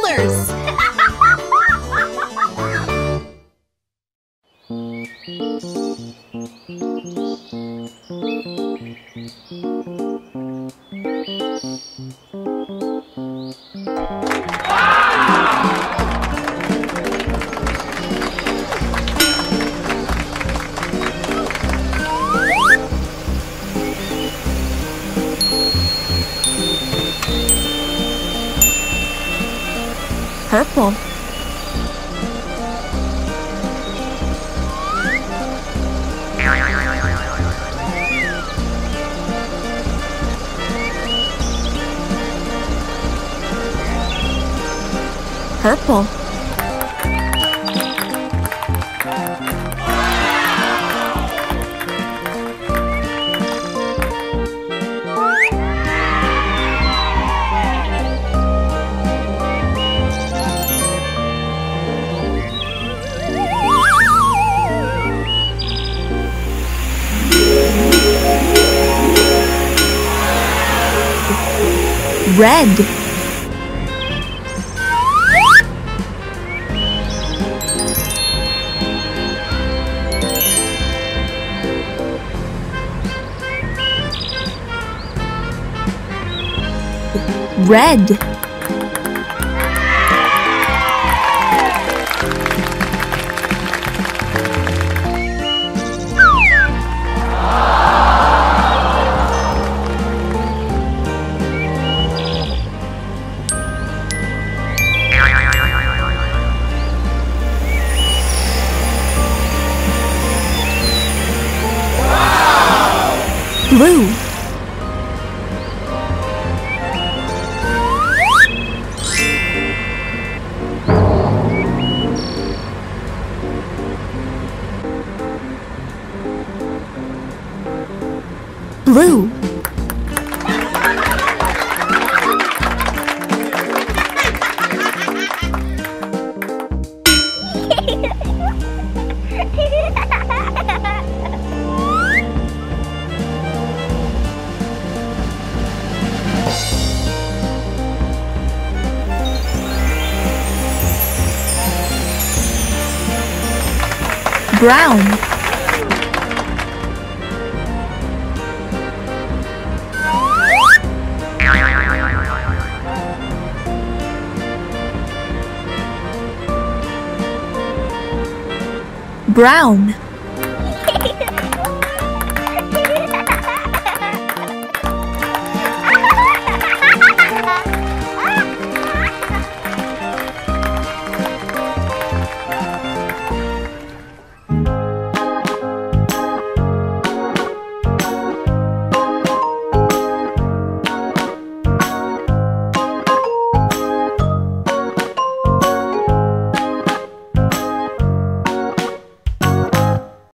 colors! Purple. Purple. Red. Red. Blue. Blue. Brown. Brown.